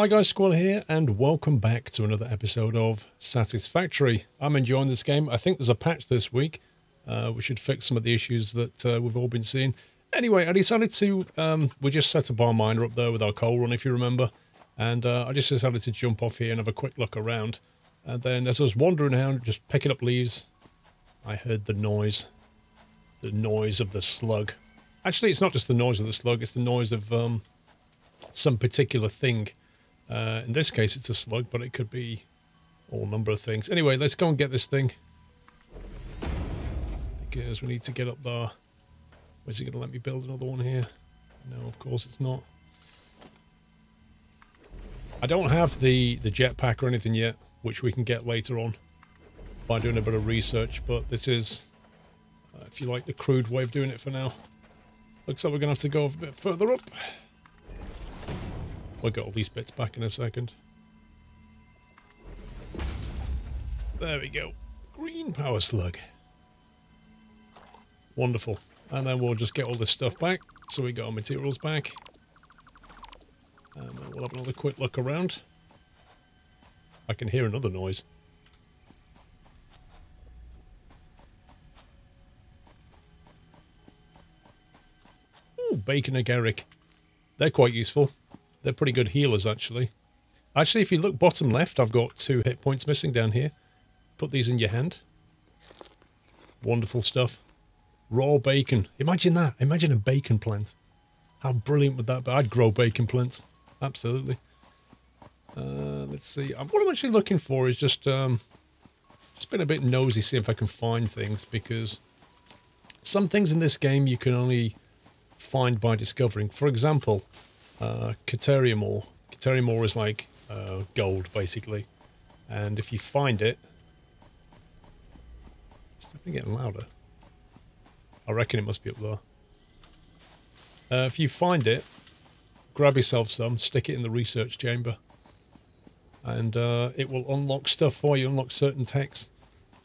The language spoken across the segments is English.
Hi guys, Squirrel here, and welcome back to another episode of Satisfactory. I'm enjoying this game. I think there's a patch this week. Uh, we should fix some of the issues that uh, we've all been seeing. Anyway, I decided to, um, we just set up our miner up there with our coal run, if you remember. And uh, I just decided to jump off here and have a quick look around. And then as I was wandering around, just picking up leaves, I heard the noise. The noise of the slug. Actually, it's not just the noise of the slug, it's the noise of um, some particular thing. Uh, in this case, it's a slug, but it could be all number of things. Anyway, let's go and get this thing. Because we need to get up there. Is he going to let me build another one here? No, of course it's not. I don't have the, the jetpack or anything yet, which we can get later on by doing a bit of research, but this is, uh, if you like, the crude way of doing it for now. Looks like we're going to have to go a bit further up. We'll get all these bits back in a second. There we go. Green power slug. Wonderful. And then we'll just get all this stuff back. So we got our materials back. And we'll have another quick look around. I can hear another noise. Ooh, bacon agaric. They're quite useful. They're pretty good healers, actually. Actually, if you look bottom left, I've got two hit points missing down here. Put these in your hand. Wonderful stuff. Raw bacon. Imagine that. Imagine a bacon plant. How brilliant would that be? I'd grow bacon plants. Absolutely. Uh, let's see. Uh, what I'm actually looking for is just um, just been a bit nosy, see if I can find things, because some things in this game you can only find by discovering. For example, uh, Caterium ore. Caterium ore is like uh, gold, basically. And if you find it... It's definitely getting louder. I reckon it must be up there. Uh, if you find it, grab yourself some, stick it in the research chamber. And uh, it will unlock stuff for you, unlock certain techs.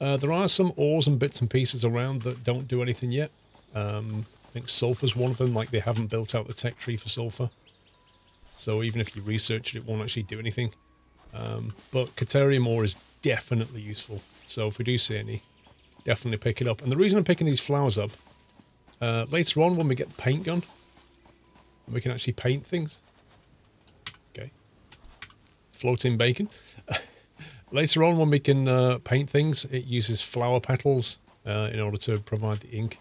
Uh, there are some ores and bits and pieces around that don't do anything yet. Um, I think sulfur's one of them, like they haven't built out the tech tree for sulfur. So even if you research it, it won't actually do anything. Um, but Caterium ore is definitely useful. So if we do see any, definitely pick it up. And the reason I'm picking these flowers up, uh, later on when we get the paint gun, we can actually paint things. Okay. Floating bacon. later on when we can uh, paint things, it uses flower petals uh, in order to provide the ink.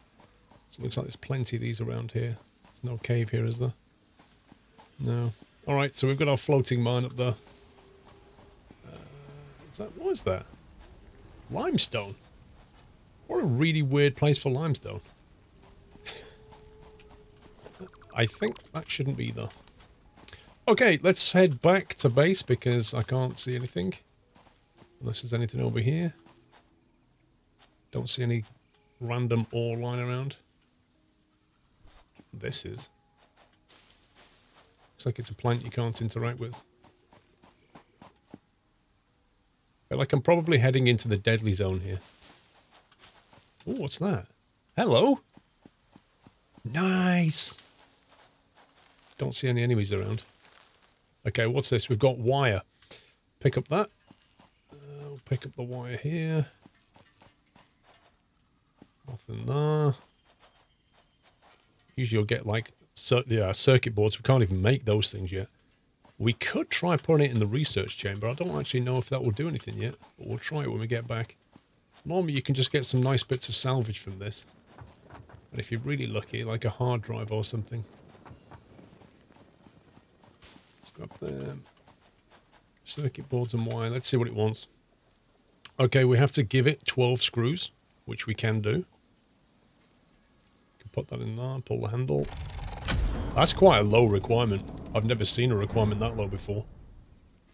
So it looks like there's plenty of these around here. There's no cave here, is there? No. Alright, so we've got our floating mine up there. Uh, is that, what is that? Limestone. What a really weird place for limestone. I think that shouldn't be there. Okay, let's head back to base because I can't see anything. Unless there's anything over here. Don't see any random ore lying around. This is. Looks like it's a plant you can't interact with. Feel like I'm probably heading into the deadly zone here. Oh, what's that? Hello? Nice! Don't see any enemies around. Okay, what's this? We've got wire. Pick up that. Uh, will pick up the wire here. Nothing there. Usually you'll get like yeah, circuit boards. We can't even make those things yet. We could try putting it in the research chamber. I don't actually know if that will do anything yet, but we'll try it when we get back. Normally you can just get some nice bits of salvage from this. And if you're really lucky, like a hard drive or something. Let's grab them. Circuit boards and wire. Let's see what it wants. Okay, we have to give it 12 screws, which we can do. Put that in there, pull the handle. That's quite a low requirement. I've never seen a requirement that low before.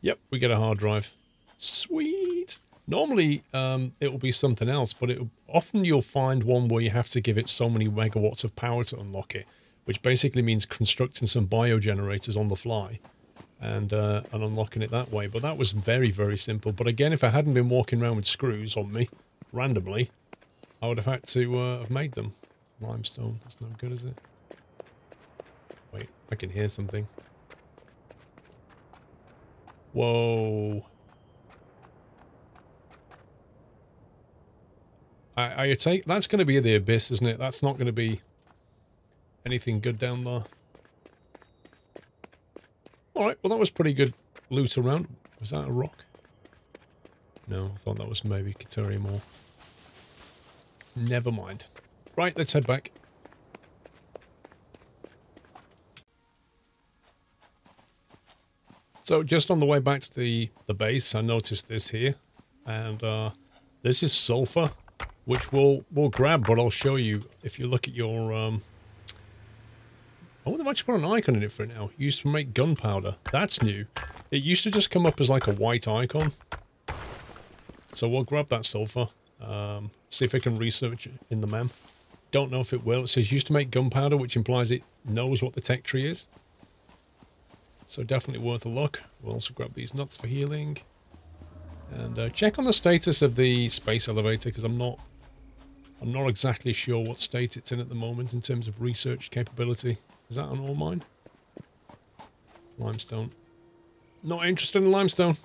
Yep, we get a hard drive. Sweet. Normally, um, it will be something else, but it, often you'll find one where you have to give it so many megawatts of power to unlock it, which basically means constructing some bio generators on the fly and, uh, and unlocking it that way. But that was very, very simple. But again, if I hadn't been walking around with screws on me randomly, I would have had to uh, have made them. Limestone, that's no good, is it? I can hear something. Whoa. I, I take that's going to be the abyss, isn't it? That's not going to be anything good down there. All right, well that was pretty good loot around. Was that a rock? No, I thought that was maybe Caterium ore. Never mind. Right, let's head back. So just on the way back to the, the base, I noticed this here. And uh, this is sulfur, which we'll, we'll grab, but I'll show you if you look at your... Um, I wonder if I should put an icon in it for now. Used to make gunpowder. That's new. It used to just come up as like a white icon. So we'll grab that sulfur. Um, see if I can research it in the MAM. Don't know if it will. It says used to make gunpowder, which implies it knows what the tech tree is. So definitely worth a look. We'll also grab these nuts for healing. And uh, check on the status of the space elevator, because I'm not I'm not exactly sure what state it's in at the moment in terms of research capability. Is that an ore mine? Limestone. Not interested in limestone.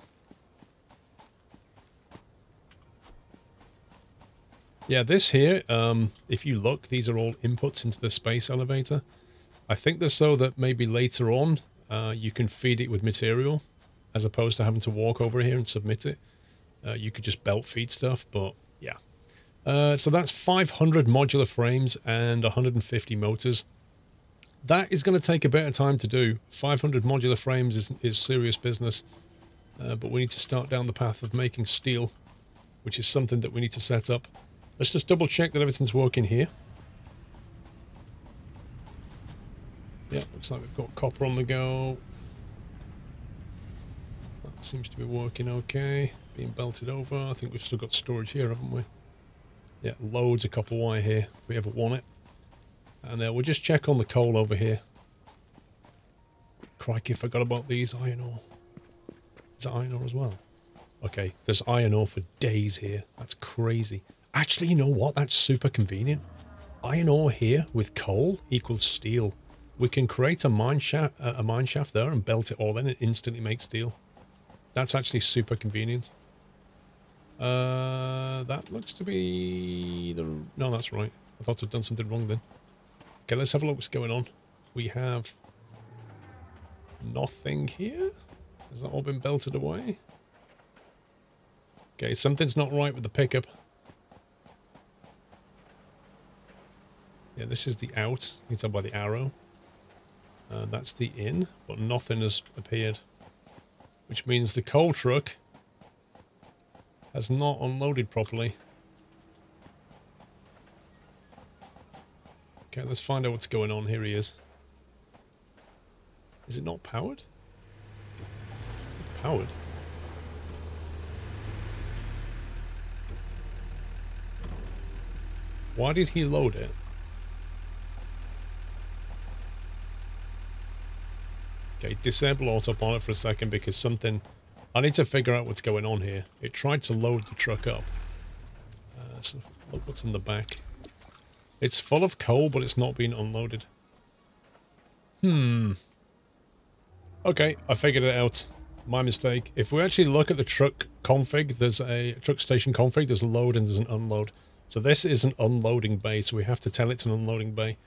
Yeah, this here, um, if you look, these are all inputs into the space elevator. I think they're so that maybe later on uh, you can feed it with material as opposed to having to walk over here and submit it. Uh, you could just belt feed stuff, but yeah. Uh, so that's 500 modular frames and 150 motors. That is going to take a bit of time to do. 500 modular frames is, is serious business, uh, but we need to start down the path of making steel, which is something that we need to set up. Let's just double check that everything's working here. Yeah, looks like we've got copper on the go. That seems to be working okay. Being belted over. I think we've still got storage here, haven't we? Yeah, loads of copper wire here if we ever want it. And uh, we'll just check on the coal over here. Crikey, forgot about these iron ore. Is iron ore as well? Okay, there's iron ore for days here. That's crazy. Actually, you know what? That's super convenient. Iron ore here with coal equals steel. We can create a mine shaft, a mine shaft there and belt it all in and instantly make steel. That's actually super convenient. Uh, that looks to be the... No, that's right. I thought I'd done something wrong then. Okay, let's have a look what's going on. We have nothing here. Has that all been belted away? Okay, something's not right with the pickup. Yeah, this is the out. You can tell by the arrow. Uh, that's the inn, but nothing has appeared. Which means the coal truck has not unloaded properly. Okay, let's find out what's going on. Here he is. Is it not powered? It's powered. Why did he load it? Okay, disable autopilot for a second because something... I need to figure out what's going on here. It tried to load the truck up. Uh, so look what's in the back. It's full of coal, but it's not being unloaded. Hmm. Okay, I figured it out. My mistake. If we actually look at the truck config, there's a truck station config, there's a load and there's an unload. So this is an unloading bay, so we have to tell it's an unloading bay,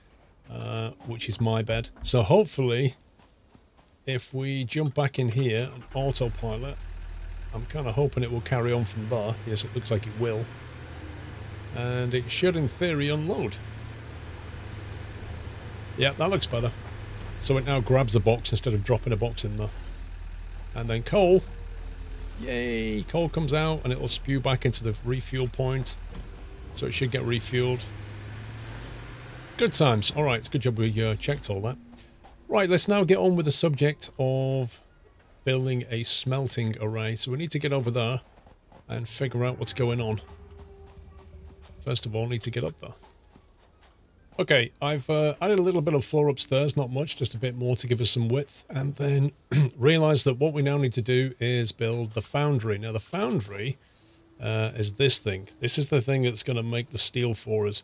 uh, which is my bad. So hopefully if we jump back in here and autopilot, I'm kind of hoping it will carry on from there. Yes, it looks like it will. And it should, in theory, unload. Yeah, that looks better. So it now grabs a box instead of dropping a box in there. And then coal. Yay! Coal comes out and it will spew back into the refuel point. So it should get refueled. Good times. Alright, it's good job we uh, checked all that. Right, let's now get on with the subject of building a smelting array. So we need to get over there and figure out what's going on. First of all, need to get up there. Okay, I've uh, added a little bit of floor upstairs, not much, just a bit more to give us some width, and then realised that what we now need to do is build the foundry. Now, the foundry uh, is this thing. This is the thing that's going to make the steel for us,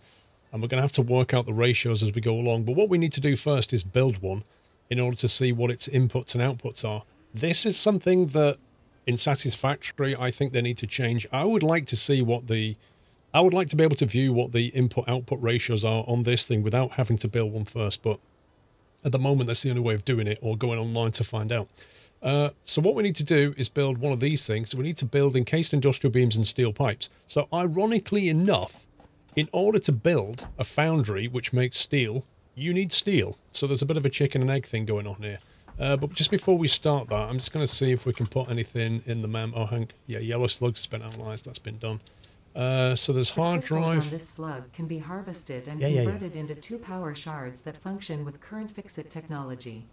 and we're going to have to work out the ratios as we go along. But what we need to do first is build one, in order to see what its inputs and outputs are. This is something that in Satisfactory, I think they need to change. I would like to see what the... I would like to be able to view what the input-output ratios are on this thing without having to build one first, but at the moment that's the only way of doing it or going online to find out. Uh, so what we need to do is build one of these things. We need to build encased industrial beams and steel pipes. So ironically enough, in order to build a foundry which makes steel, you need steel. So there's a bit of a chicken and egg thing going on here. Uh, but just before we start that, I'm just going to see if we can put anything in the MAM. Oh, hang, yeah, yellow slugs has been analysed. That's been done. Uh, so there's The hard drive. on this slug can be harvested and Yeah, yeah, yeah. converted into two power shards that function with current FICSIT technology.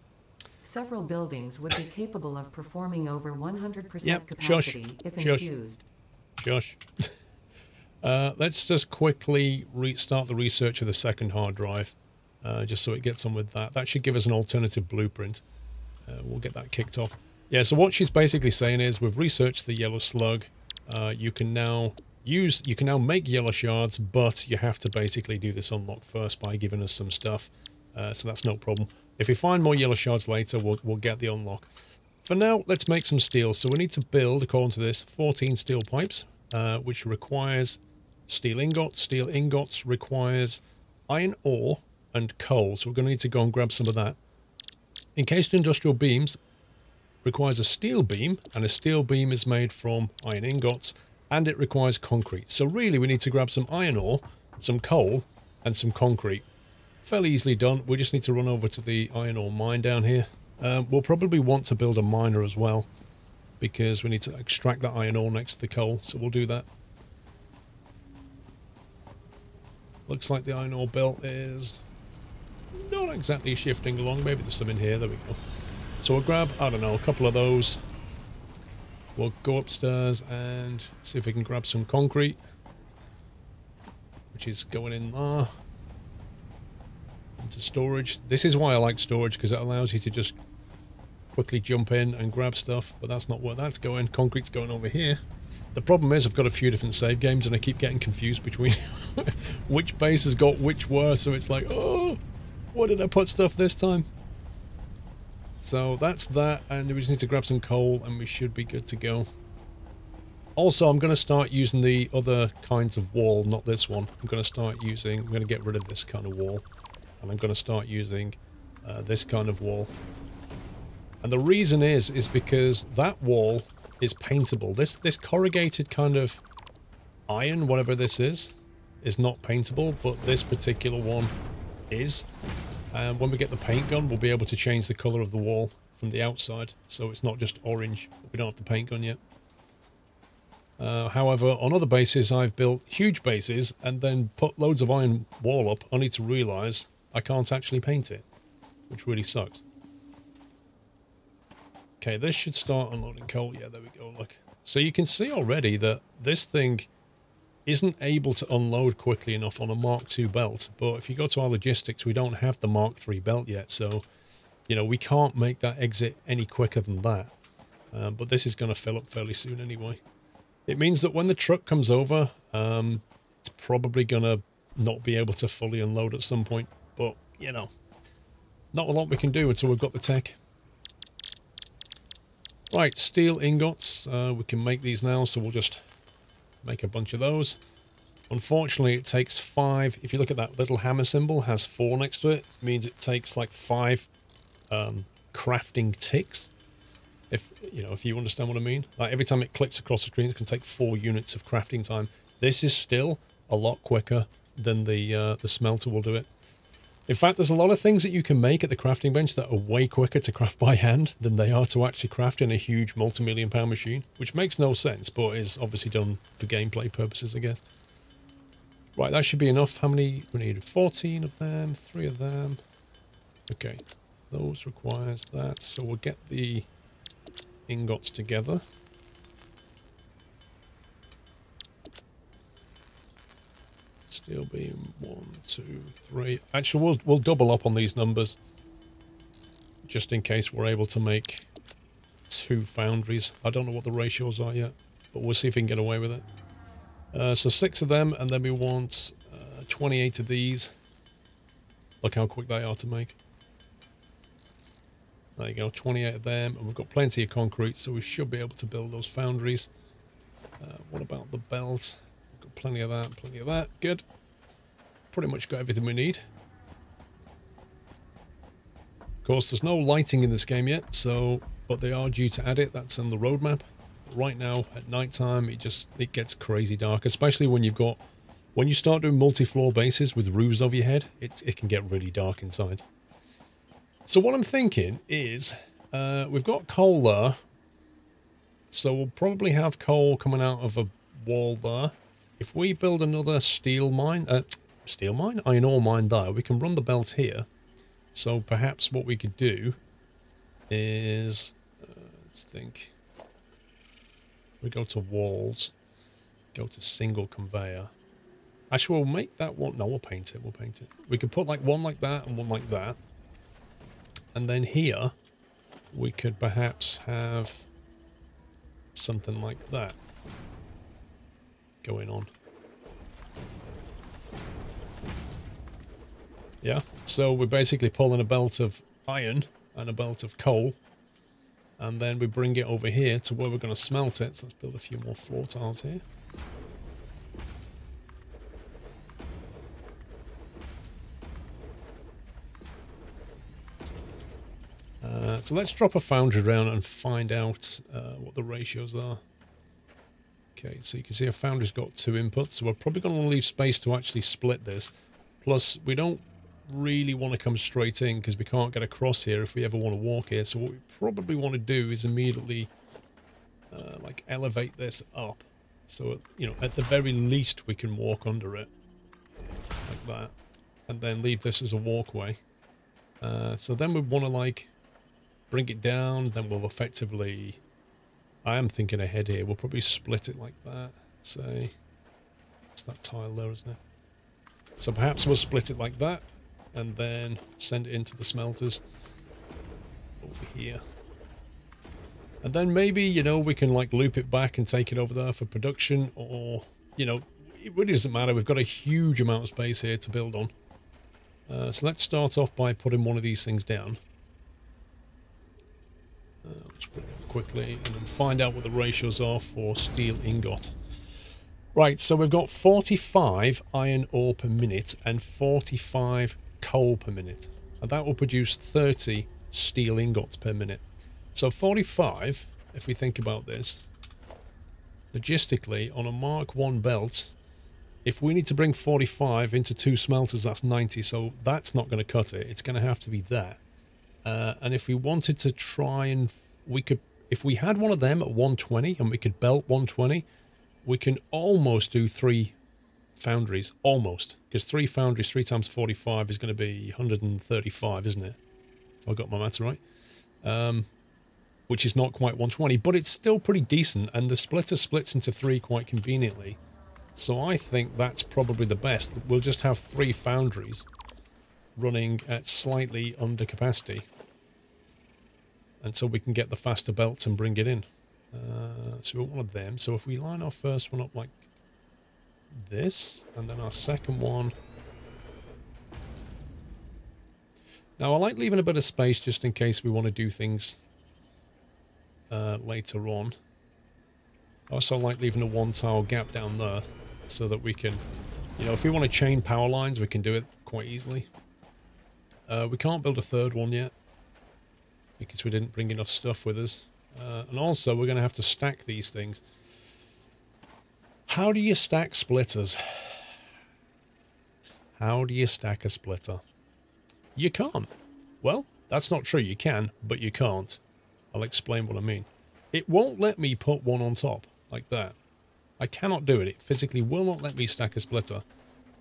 Several buildings would be capable of performing over 100% Yep, shush, capacity if shush. infused. Josh. uh, let's just quickly restart the research of the second hard drive, uh, just so it gets on with that. That should give us an alternative blueprint. Uh, we'll get that kicked off. Yeah, so what she's basically saying is we've researched the yellow slug. Uh, you can now use, you can now make yellow shards, but you have to basically do this unlock first by giving us some stuff. Uh, so that's no problem. If we find more yellow shards later, we'll, we'll get the unlock. For now, let's make some steel. So we need to build, according to this, 14 steel pipes, uh, which requires steel ingots. Steel ingots requires iron ore and coal. So we're going to need to go and grab some of that. Encased industrial beams requires a steel beam, and a steel beam is made from iron ingots, and it requires concrete. So really, we need to grab some iron ore, some coal, and some concrete. Fairly easily done. We just need to run over to the iron ore mine down here. Um, we'll probably want to build a miner as well, because we need to extract that iron ore next to the coal, so we'll do that. Looks like the iron ore belt is not exactly shifting along. Maybe there's some in here. There we go. So we'll grab, I don't know, a couple of those. We'll go upstairs and see if we can grab some concrete. Which is going in there. Into storage. This is why I like storage, because it allows you to just quickly jump in and grab stuff. But that's not where that's going. Concrete's going over here. The problem is I've got a few different save games and I keep getting confused between which base has got which where. So it's like, oh, where did I put stuff this time? So that's that, and we just need to grab some coal, and we should be good to go. Also, I'm going to start using the other kinds of wall, not this one. I'm going to start using, I'm going to get rid of this kind of wall, and I'm going to start using uh, this kind of wall. And the reason is, is because that wall is paintable. This, this corrugated kind of iron, whatever this is, is not paintable, but this particular one is. And when we get the paint gun, we'll be able to change the colour of the wall from the outside. So it's not just orange. We don't have the paint gun yet. Uh, however, on other bases, I've built huge bases and then put loads of iron wall up, only to realise I can't actually paint it, which really sucks. Okay, this should start unloading coal. Yeah, there we go, look. So you can see already that this thing isn't able to unload quickly enough on a Mark II belt. But if you go to our logistics, we don't have the Mark III belt yet. So, you know, we can't make that exit any quicker than that. Um, but this is going to fill up fairly soon anyway. It means that when the truck comes over, um, it's probably going to not be able to fully unload at some point. But, you know, not a lot we can do until we've got the tech. Right, steel ingots. Uh, we can make these now, so we'll just make a bunch of those. Unfortunately, it takes five. If you look at that little hammer symbol, has four next to it. means it takes like five um, crafting ticks. If you know, if you understand what I mean. Like every time it clicks across the screen, it can take four units of crafting time. This is still a lot quicker than the uh, the smelter will do it. In fact, there's a lot of things that you can make at the crafting bench that are way quicker to craft by hand than they are to actually craft in a huge multi-million pound machine, which makes no sense, but is obviously done for gameplay purposes, I guess. Right, that should be enough. How many? We need 14 of them, three of them. Okay, those requires that, so we'll get the ingots together. Steel beam, one, two, three. Actually, we'll, we'll double up on these numbers. Just in case we're able to make two foundries. I don't know what the ratios are yet, but we'll see if we can get away with it. Uh, so six of them, and then we want uh, 28 of these. Look how quick they are to make. There you go, 28 of them, and we've got plenty of concrete, so we should be able to build those foundries. Uh, what about the belt? Plenty of that, plenty of that. Good. Pretty much got everything we need. Of course, there's no lighting in this game yet, so but they are due to add it. That's on the roadmap. Right now, at night time, it just it gets crazy dark, especially when you've got when you start doing multi-floor bases with roofs over your head. It it can get really dark inside. So what I'm thinking is, uh, we've got coal there, so we'll probably have coal coming out of a wall there. If we build another steel mine, uh, steel mine, iron ore mine there, we can run the belt here. So perhaps what we could do is, uh, let's think. We go to walls, go to single conveyor. Actually, we'll make that one. No, we'll paint it. We'll paint it. We could put like one like that and one like that. And then here, we could perhaps have something like that going on. Yeah, so we're basically pulling a belt of iron and a belt of coal. And then we bring it over here to where we're going to smelt it. So let's build a few more floor tiles here. Uh, so let's drop a foundry down and find out uh, what the ratios are. Okay, so you can see our foundry's got two inputs, so we're probably going to leave space to actually split this. Plus, we don't really want to come straight in because we can't get across here if we ever want to walk here. So what we probably want to do is immediately uh, like elevate this up. So, you know, at the very least we can walk under it like that and then leave this as a walkway. Uh, so then we want to like bring it down, then we'll effectively... I am thinking ahead here. We'll probably split it like that. Say, it's that tile there, isn't it? So perhaps we'll split it like that and then send it into the smelters over here. And then maybe, you know, we can like loop it back and take it over there for production or, you know, it really doesn't matter. We've got a huge amount of space here to build on. Uh, so let's start off by putting one of these things down. Uh, quickly and then find out what the ratios are for steel ingot. Right, so we've got 45 iron ore per minute and 45 coal per minute. And that will produce 30 steel ingots per minute. So 45, if we think about this, logistically, on a Mark 1 belt, if we need to bring 45 into two smelters, that's 90. So that's not going to cut it. It's going to have to be that. Uh, and if we wanted to try and... we could, If we had one of them at 120 and we could belt 120, we can almost do three foundries. Almost. Because three foundries, three times 45 is going to be 135, isn't it? If I got my maths right. Um, which is not quite 120, but it's still pretty decent, and the splitter splits into three quite conveniently. So I think that's probably the best. We'll just have three foundries running at slightly under capacity until we can get the faster belts and bring it in. Uh, so we want one of them. So if we line our first one up like this, and then our second one... Now I like leaving a bit of space just in case we want to do things uh, later on. I also like leaving a one tile gap down there so that we can, you know, if we want to chain power lines, we can do it quite easily. Uh, we can't build a third one yet because we didn't bring enough stuff with us. Uh, and also, we're going to have to stack these things. How do you stack splitters? How do you stack a splitter? You can't. Well, that's not true. You can, but you can't. I'll explain what I mean. It won't let me put one on top, like that. I cannot do it. It physically will not let me stack a splitter.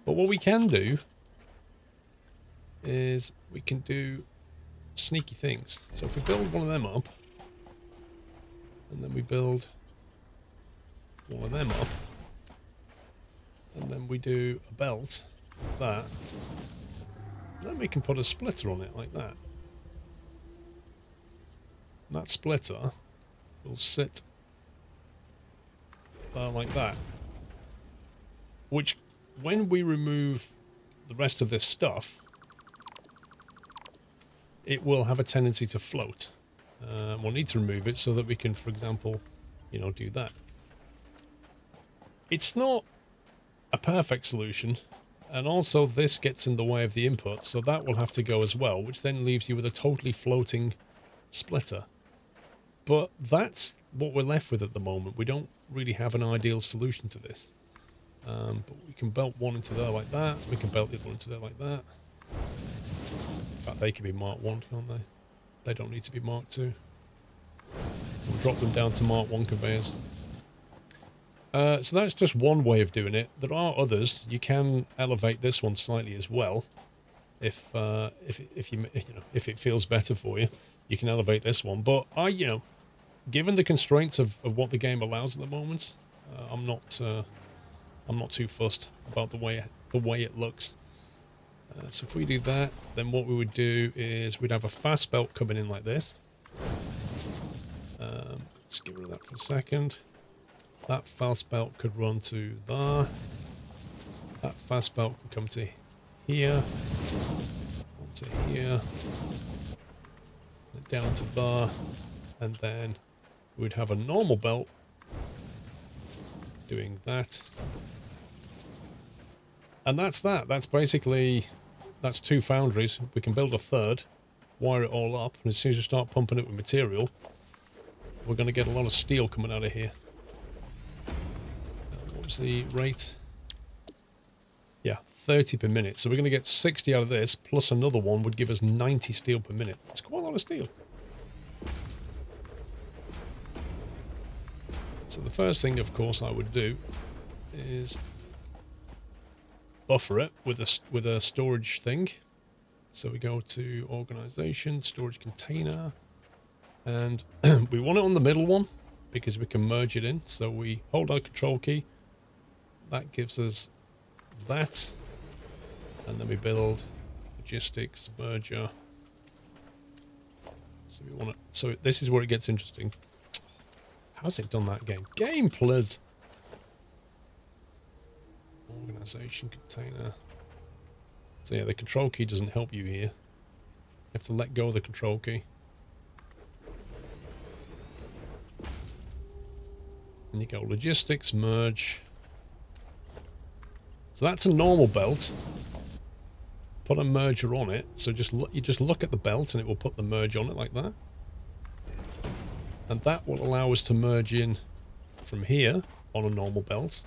But what we can do is we can do sneaky things. So if we build one of them up, and then we build one of them up, and then we do a belt, like that, then we can put a splitter on it like that. And that splitter will sit uh, like that. Which, when we remove the rest of this stuff, it will have a tendency to float. Uh, we'll need to remove it so that we can, for example, you know, do that. It's not a perfect solution, and also this gets in the way of the input, so that will have to go as well, which then leaves you with a totally floating splitter. But that's what we're left with at the moment. We don't really have an ideal solution to this. Um, but we can belt one into there like that. We can belt the other into there like that. They can be Mark 1, can't they? They don't need to be Mark 2. We'll drop them down to Mark 1 conveyors. Uh, so that's just one way of doing it. There are others. You can elevate this one slightly as well, if uh, if if you you know if it feels better for you, you can elevate this one. But I you know, given the constraints of, of what the game allows at the moment, uh, I'm not uh, I'm not too fussed about the way the way it looks. Uh, so if we do that, then what we would do is we'd have a fast belt coming in like this. Um, let's get rid of that for a second. That fast belt could run to there. That fast belt can come to here. Onto here. Down to there. And then we'd have a normal belt doing that. And that's that. That's basically, that's two foundries. We can build a third, wire it all up, and as soon as we start pumping it with material, we're going to get a lot of steel coming out of here uh, What's the rate? Yeah, 30 per minute. So we're going to get 60 out of this, plus another one would give us 90 steel per minute. That's quite a lot of steel. So the first thing, of course, I would do is buffer it with a, with a storage thing. So we go to organization, storage container, and we want it on the middle one because we can merge it in. So we hold our control key, that gives us that. And then we build logistics, merger. So we want to, so this is where it gets interesting. How's it done that game? Game, please. Organization container. So yeah, the control key doesn't help you here. You have to let go of the control key. And you go logistics, merge. So that's a normal belt. Put a merger on it. So just look, you just look at the belt and it will put the merge on it like that. And that will allow us to merge in from here on a normal belt.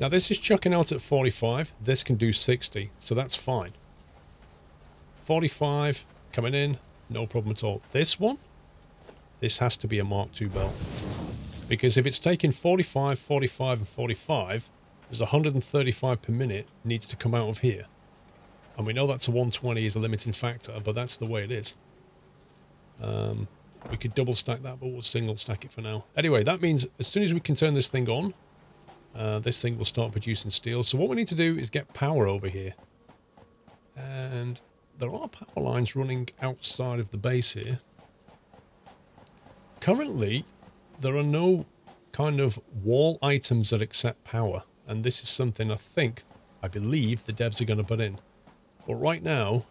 Now this is chucking out at 45. This can do 60, so that's fine. 45 coming in, no problem at all. This one, this has to be a Mark II belt. Because if it's taking 45, 45 and 45, there's 135 per minute needs to come out of here. And we know that's a 120 is a limiting factor, but that's the way it is. Um, we could double stack that, but we'll single stack it for now. Anyway, that means as soon as we can turn this thing on, uh, this thing will start producing steel. So what we need to do is get power over here. And there are power lines running outside of the base here. Currently, there are no kind of wall items that accept power. And this is something I think, I believe, the devs are going to put in. But right now,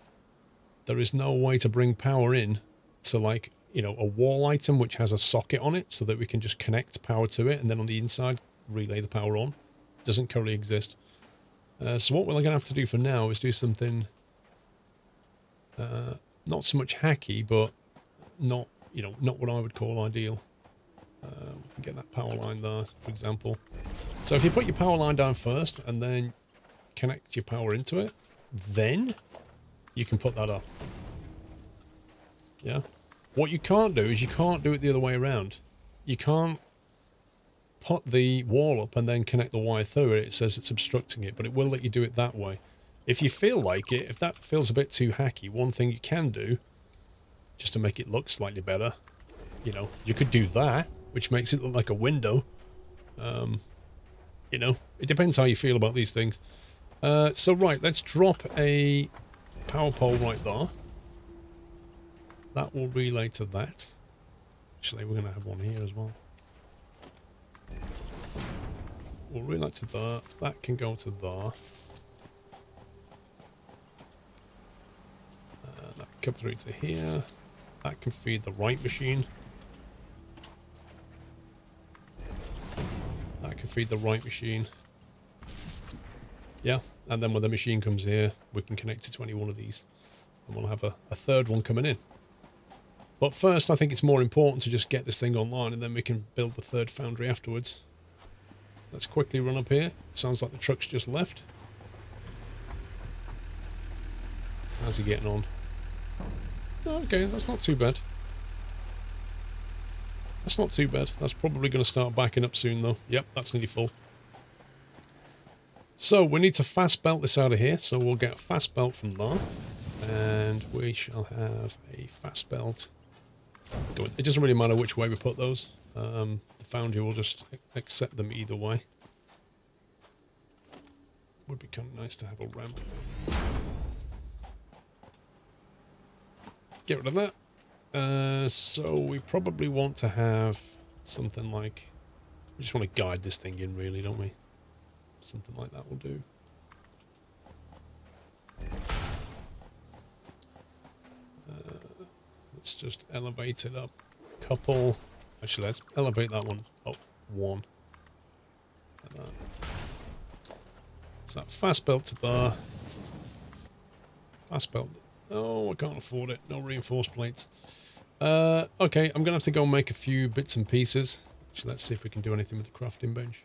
there is no way to bring power in to like, you know, a wall item which has a socket on it so that we can just connect power to it and then on the inside relay the power on. Doesn't currently exist. Uh, so what we're going to have to do for now is do something uh, not so much hacky, but not, you know, not what I would call ideal. Uh, get that power line there, for example. So if you put your power line down first and then connect your power into it, then you can put that up. Yeah. What you can't do is you can't do it the other way around. You can't put the wall up and then connect the wire through it. It says it's obstructing it, but it will let you do it that way. If you feel like it, if that feels a bit too hacky, one thing you can do, just to make it look slightly better, you know, you could do that, which makes it look like a window. Um, you know, it depends how you feel about these things. Uh, so right, let's drop a power pole right there. That will relay to that. Actually, we're going to have one here as well. We'll relay to that. That can go to there. Uh, that back up through to here. That can feed the right machine. That can feed the right machine. Yeah, and then when the machine comes here, we can connect it to any one of these. And we'll have a, a third one coming in. But first, I think it's more important to just get this thing online and then we can build the third foundry afterwards. Let's quickly run up here. Sounds like the truck's just left. How's he getting on? Okay, that's not too bad. That's not too bad. That's probably going to start backing up soon, though. Yep, that's nearly full. So, we need to fast belt this out of here. So, we'll get a fast belt from there. And we shall have a fast belt. It doesn't really matter which way we put those. Um, the foundry will just accept them either way. Would be kind of nice to have a ramp. Get rid of that. Uh, so we probably want to have something like... We just want to guide this thing in really, don't we? Something like that will do. Uh, let's just elevate it up a couple. Actually, let's elevate that one up one. Like that. So that fast belt to there. Fast belt. Oh, I can't afford it. No reinforced plates. Uh, okay, I'm going to have to go make a few bits and pieces. So let's see if we can do anything with the crafting bench.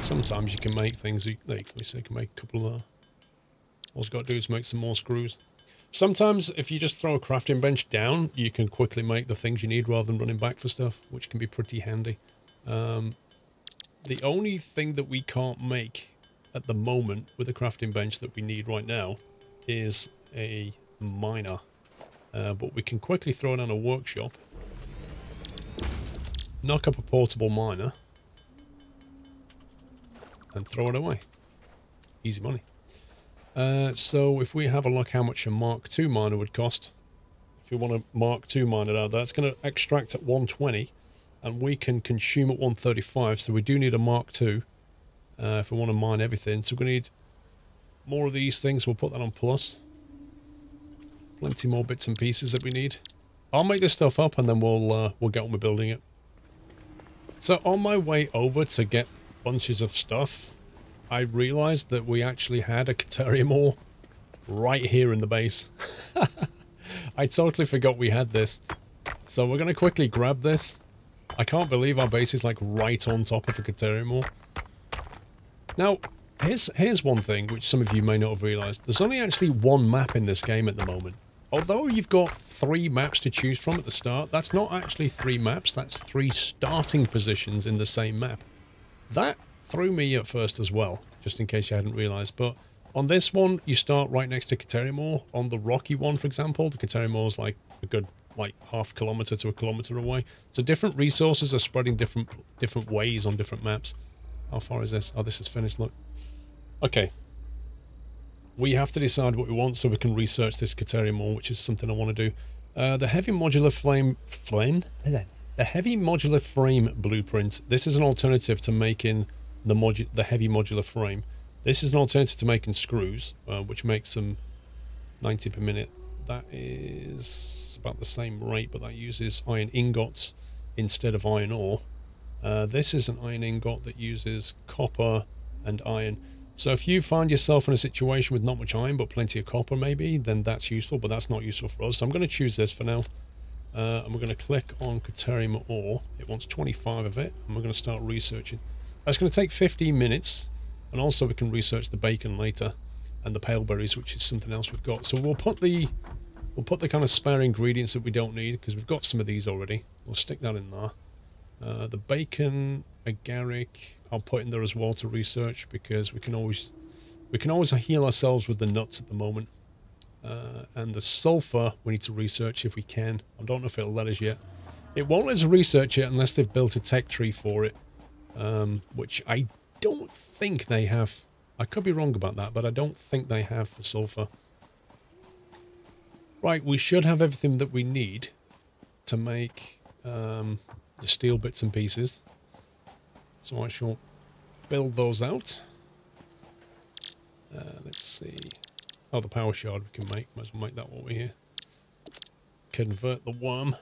Sometimes you can make things, like, at least you can make a couple of there. All you've got to do is make some more screws. Sometimes if you just throw a crafting bench down, you can quickly make the things you need rather than running back for stuff, which can be pretty handy. Um, the only thing that we can't make at the moment with a crafting bench that we need right now is a miner. Uh, but we can quickly throw it on a workshop, knock up a portable miner, and throw it away. Easy money. Uh, so if we have a look how much a Mark II miner would cost, if you want a Mark II miner it's going to extract at 120 and we can consume at 135 so we do need a Mark II uh, if we want to mine everything. So we're going to need more of these things. We'll put that on plus. Plenty more bits and pieces that we need. I'll make this stuff up and then we'll uh, we'll get on with building it. So on my way over to get bunches of stuff, I realized that we actually had a Caterium ore right here in the base. I totally forgot we had this. So we're going to quickly grab this. I can't believe our base is like right on top of a Caterium ore. Now, here's, here's one thing which some of you may not have realized. There's only actually one map in this game at the moment. Although you've got three maps to choose from at the start, that's not actually three maps, that's three starting positions in the same map. That threw me at first as well, just in case you hadn't realised. But on this one, you start right next to Caterium ore. On the rocky one, for example, the Caterium ore is like a good like half kilometer to a kilometer away. So different resources are spreading different different ways on different maps. How far is this? Oh, this is finished, look. Okay. We have to decide what we want so we can research this Caterium ore, which is something I want to do. Uh, the heavy modular flame... Flame? The heavy modular frame blueprint. This is an alternative to making the, modu the heavy modular frame. This is an alternative to making screws, uh, which makes them 90 per minute. That is about the same rate, but that uses iron ingots instead of iron ore. Uh, this is an iron ingot that uses copper and iron. So if you find yourself in a situation with not much iron but plenty of copper maybe, then that's useful, but that's not useful for us. So I'm going to choose this for now. Uh, and we're going to click on Caterium ore. It wants 25 of it, and we're going to start researching. That's going to take 15 minutes, and also we can research the bacon later, and the pale berries, which is something else we've got. So we'll put the we'll put the kind of spare ingredients that we don't need because we've got some of these already. We'll stick that in there. Uh, the bacon, agaric, I'll put in there as well to research because we can always we can always heal ourselves with the nuts at the moment. Uh, and the sulfur we need to research if we can. I don't know if it'll let us yet. It won't let us research it unless they've built a tech tree for it um, which I don't think they have. I could be wrong about that, but I don't think they have for sulfur. Right, we should have everything that we need to make um, the steel bits and pieces. So I shall build those out. Uh, let's see. Oh, the power shard we can make. Might as well make that while we're here. Convert the worm.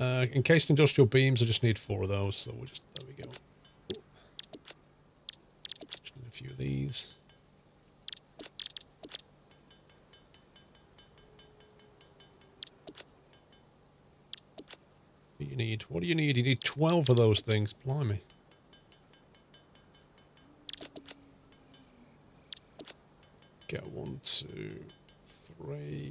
Uh, encased industrial beams, I just need four of those, so we'll just, there we go. Just need a few of these. What you need? What do you need? You need 12 of those things. Blimey. Get one, two, three.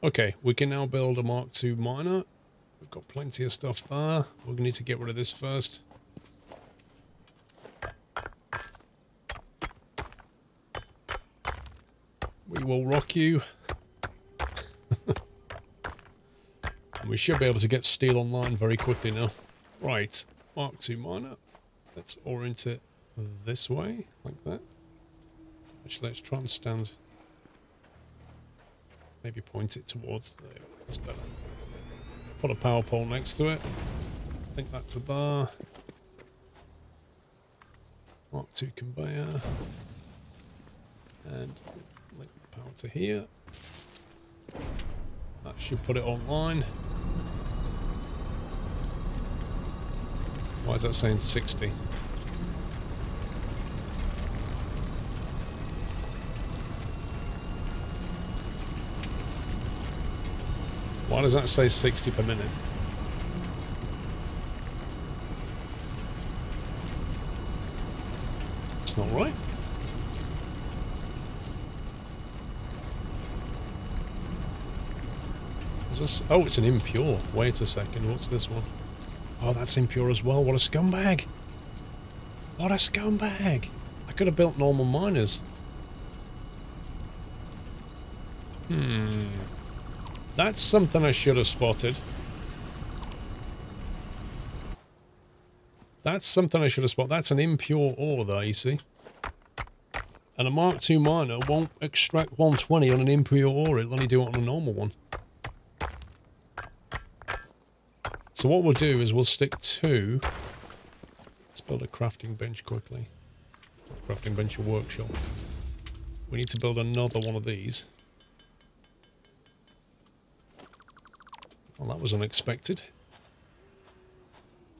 Okay, we can now build a Mark II miner. We've got plenty of stuff there. We're going to need to get rid of this first. We will rock you. we should be able to get steel online very quickly now. Right, Mark II miner. Let's orient it this way, like that. Actually, let's try and stand... Maybe point it towards there. That's better. Put a power pole next to it. Link that to there. Mark II conveyor. And link the power to here. That should put it online. Why is that saying 60? Why does that say 60 per minute? It's not right. Is this... Oh, it's an impure. Wait a second. What's this one? Oh, that's impure as well. What a scumbag. What a scumbag. I could have built normal miners. Hmm. That's something I should have spotted. That's something I should have spotted. That's an impure ore there, you see. And a Mark II miner won't extract 120 on an impure ore. It'll only do it on a normal one. So what we'll do is we'll stick two. Let's build a crafting bench quickly. Crafting bench or workshop. We need to build another one of these. Well, that was unexpected.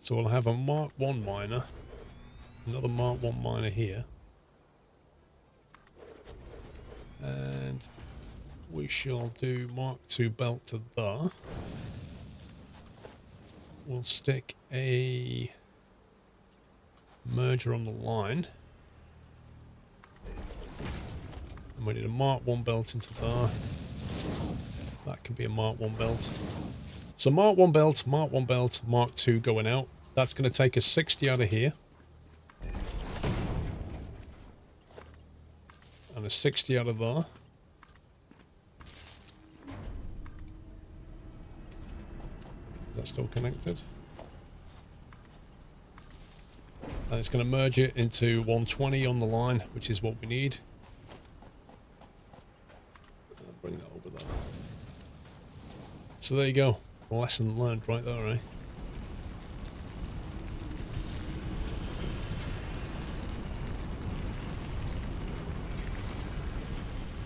So we'll have a Mark 1 miner. Another Mark 1 miner here. And we shall do Mark 2 belt to there. We'll stick a merger on the line. And we need a Mark 1 belt into there. That can be a Mark 1 belt. So Mark 1 belt, Mark 1 belt, Mark 2 going out. That's going to take us 60 out of here. And a 60 out of there. Is that still connected? And it's going to merge it into 120 on the line, which is what we need. I'll bring that over there. So there you go. Lesson learned right there, eh?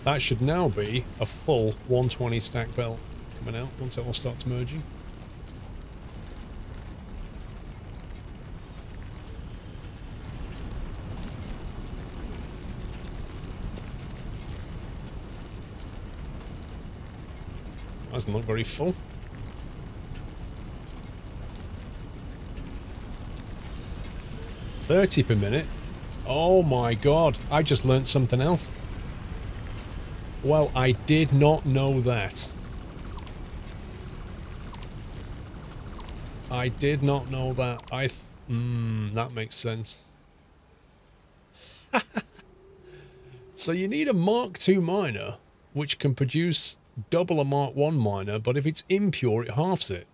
That should now be a full 120 stack belt coming out once it all starts merging. Doesn't look very full. Thirty per minute. Oh my god! I just learnt something else. Well, I did not know that. I did not know that. I. Mmm, that makes sense. so you need a Mark II miner, which can produce double a Mark 1 miner, but if it's impure, it halves it.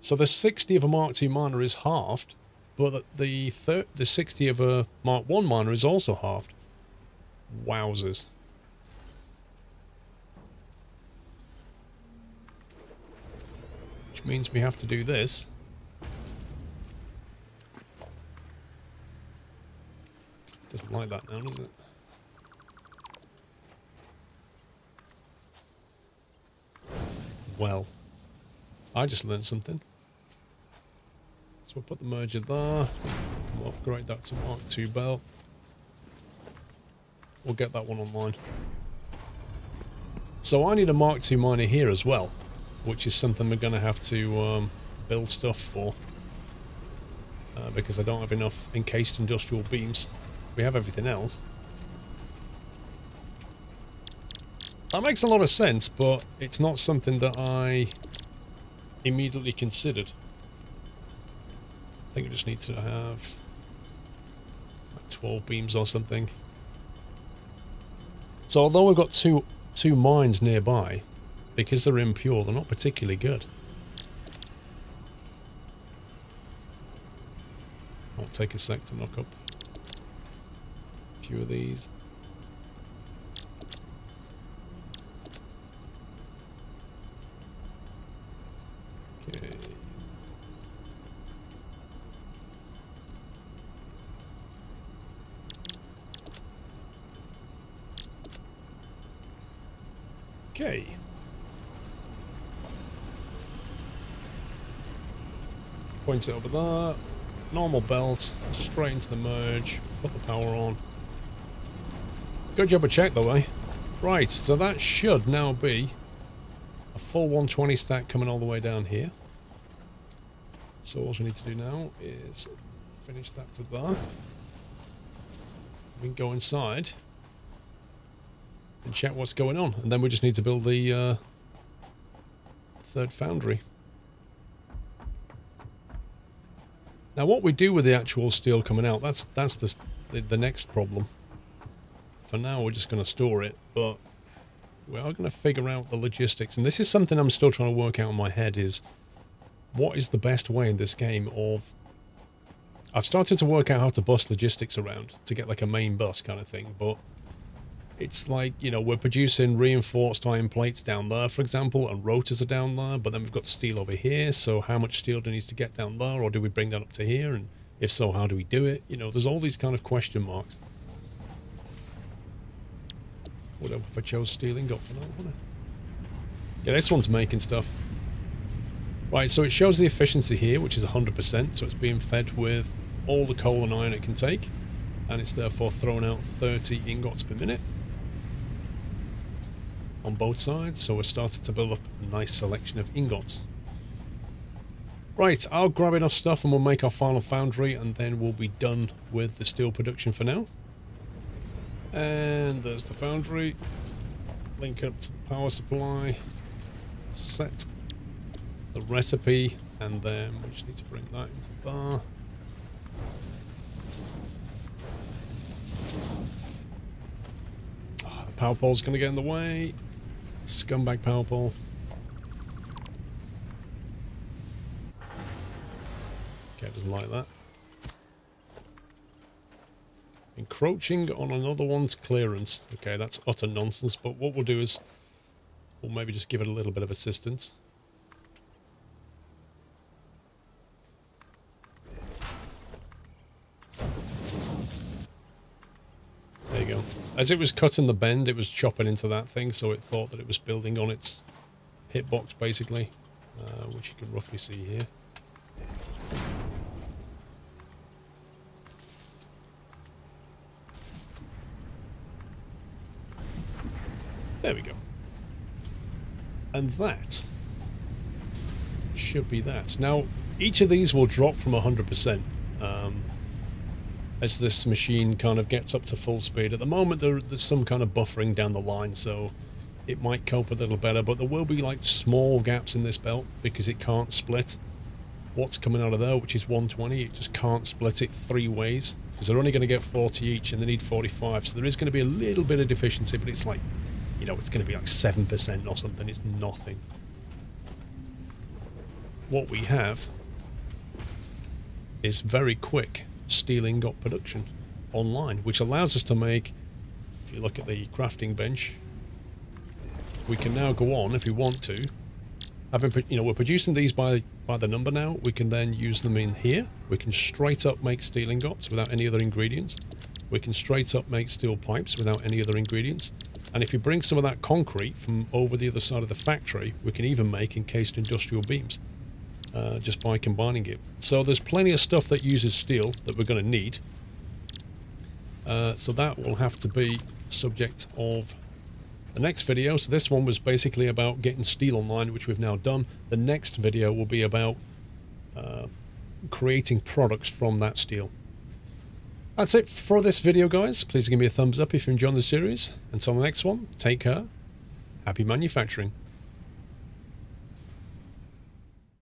So the 60 of a Mark II miner is halved, but the the 60 of a Mark 1 miner is also halved. Wowzers. Which means we have to do this. Doesn't like that now, does it? Well, I just learned something. So we'll put the merger there. We'll upgrade that to Mark II belt. We'll get that one online. So I need a Mark II miner here as well, which is something we're going to have to um, build stuff for. Uh, because I don't have enough encased industrial beams. We have everything else. That makes a lot of sense, but it's not something that I immediately considered. I think we just need to have like 12 beams or something. So although we've got two two mines nearby, because they're impure, they're not particularly good. I'll take a sec to knock up a few of these. Okay. Okay. It over there. Normal belt. Straight into the merge. Put the power on. Good job of check, the way. Right, so that should now be a full 120 stack coming all the way down here. So all we need to do now is finish that to there. We can go inside and check what's going on. And then we just need to build the uh, third foundry. Now what we do with the actual steel coming out, that's that's the, the, the next problem. For now we're just going to store it, but we are going to figure out the logistics. And this is something I'm still trying to work out in my head is what is the best way in this game of... I've started to work out how to bus logistics around to get like a main bus kind of thing, but it's like, you know, we're producing reinforced iron plates down there, for example, and rotors are down there, but then we've got steel over here, so how much steel do we need to get down there, or do we bring that up to here, and if so, how do we do it? You know, there's all these kind of question marks. Have if I chose steel ingot for that? Yeah, this one's making stuff. Right, so it shows the efficiency here, which is 100%, so it's being fed with all the coal and iron it can take, and it's therefore throwing out 30 ingots per minute on both sides, so we're starting to build up a nice selection of ingots. Right, I'll grab enough stuff and we'll make our final foundry, and then we'll be done with the steel production for now. And there's the foundry. Link up to the power supply. Set the recipe. And then we just need to bring that into the bar. Oh, the power pole's going to get in the way. Scumbag power pole. Okay, doesn't like that. Encroaching on another one's clearance. Okay, that's utter nonsense, but what we'll do is we'll maybe just give it a little bit of assistance. There you go. As it was cutting the bend, it was chopping into that thing, so it thought that it was building on its hitbox, basically, uh, which you can roughly see here. There we go. And that should be that. Now, each of these will drop from 100% um, as this machine kind of gets up to full speed. At the moment, there, there's some kind of buffering down the line, so it might cope a little better, but there will be like small gaps in this belt because it can't split what's coming out of there, which is 120. It just can't split it three ways because they're only going to get 40 each and they need 45. So there is going to be a little bit of deficiency, but it's like you know, it's going to be like 7% or something. It's nothing. What we have is very quick steel ingot production online, which allows us to make, if you look at the crafting bench, we can now go on, if we want to, Having, you know, we're producing these by by the number now. We can then use them in here. We can straight up make steel ingots without any other ingredients. We can straight up make steel pipes without any other ingredients. And if you bring some of that concrete from over the other side of the factory, we can even make encased industrial beams uh, just by combining it. So there's plenty of stuff that uses steel that we're going to need. Uh, so that will have to be subject of the next video. So this one was basically about getting steel online, which we've now done. The next video will be about uh, creating products from that steel. That's it for this video, guys. Please give me a thumbs up if you're enjoying the series. Until the next one, take care. Happy manufacturing.